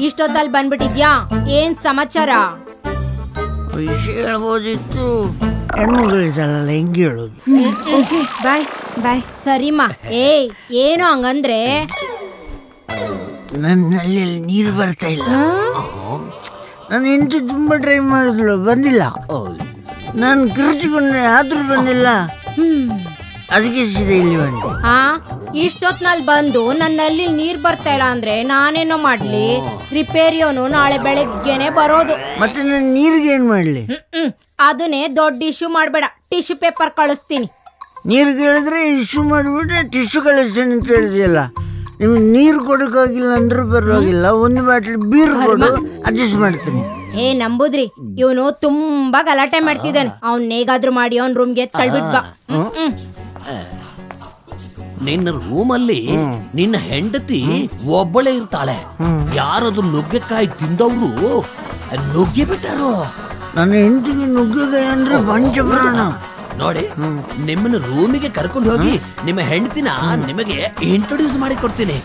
ಇಷ್ಟೊತ್ತಲ್ಲಿ ಬಂದ್ಬಿಟ್ಟಿದ್ಯಾ? ಏನ್ ಸಮಾಚಾರ? ವಿಷಯ ಹೇಳ್ಬೋದಿತ್ತು. ಹೆಣ್ಮಗಳಿದ್ದಲ್ಲ ಹೆಂಗೆ ಹೇಳೋದು? ಬಾಯ್ ಬಾಯ್. ಸರಿಮಾ ಏ ಏನು ಹಂಗಂದ್ರೆ? ನನ್ನಲ್ಲಿ ನೀರು ಬರ್ತಾ ಇಲ್ಲ? ನಾನು ಹೆಂಡತಿ ತುಂಬ ಟ್ರೈ ಮಾಡಿದ್ಲು ಬಂದಿಲ್ಲ. ನಾನು ಕಿರುಚಿಕೊಂಡ್ರೆ ಆದ್ರೂ ಬಂದಿಲ್ಲ. ಹ್ಮ್. ಅದಕ್ಕೆ ಸೀದಾ ಇಲ್ಲಿ ಬಂದೆ. ಹಾ ಇಷ್ಟೊತ್ನಲ್ಲಿ ಬಂದು ನನ್ನಲ್ಲಿ ನೀರ್ ಬರ್ತಾ ಇಲ್ಲ ಅಂದ್ರೆ ನಾನೇನೋ ಮಾಡ್ಲಿ? ರಿಪೇರಿಯವನು ನಾಳೆ ಬೆಳಗ್ಗೆನೆ ಬರೋದು. ಮತ್ತೆ ನಾನು ನೀರಿಗೆ ಏನು ಮಾಡಲಿ? ಹ್ಮ್. ಅದನ್ನೇ ದೊಡ್ಡ ಇಶ್ಯೂ ಮಾಡ್ಬೇಡ. ಟಿಶ್ಯೂ ಪೇಪರ್ ಕಳಿಸ್ತೀನಿ. ನೀರು ಕೇಳಿದ್ರೆ ಇಶ್ಯೂ ಮಾಡಿಬಿಟ್ರೆ ಟಿಶ್ಯೂ ಕಳಿಸ್ತೀನಿ ಅಂತ ಹೇಳಿದೆಯಲ್ಲ ನಿಮ್ಗೆ ನೀರು ಕೊಡೋಕ್ಕಾಗಿಲ್ಲ ಅಂದ್ರೂ ಬರೋಗಿಲ್ಲ ಒಂದು ಬಾಟ್ಲಿ ಬೀರ್ ಕೊಡು ಅಡ್ಜಸ್ಟ್ ಮಾಡ್ತೀನಿ. ಏ ನಂಬುದ್ರಿ. ಇವನು ತುಂಬಾ ಗಲಾಟೆ ಮಾಡ್ತಿದ್ದಾನೆ. ಅವ್ನ್ ಹೇಗಾದ್ರೂ ಮಾಡಿ ಅವ್ನ್ ರೂಮ್ಗೆ ತಳ್ಬಿಟ್ ಬಾ ಹ್ಮ್, ಹ್ಮ್. ನಿನ್ನ ರೂಮಲ್ಲಿ ನಿನ್ನ ಹೆಂಡತಿ ಒಬ್ಬಳೇ ಇರ್ತಾಳೆ. ಯಾರದು ನುಗ್ಗೆಕಾಯಿ ತಿಂದವ್ರು ನುಗ್ಗಿ ಬಿಟ್ಟರು ನನ್ನ ಹೆಂಡತಿಗೆ ನುಗ್ಗೆಕಾಯಿ ಅಂದ್ರೆ ಪಂಚಪ್ರಾಣ. ನೋಡಿ ನಿಮ್ಮನ್ನ ರೂಮಿಗೆ ಕರ್ಕೊಂಡು ಹೋಗಿ ನಿಮ್ಮ ಹೆಂಡತಿನ ನಿಮಗೆ ಇಂಟ್ರೊಡ್ಯೂಸ್ ಮಾಡಿ ಕೊಡ್ತೀನಿ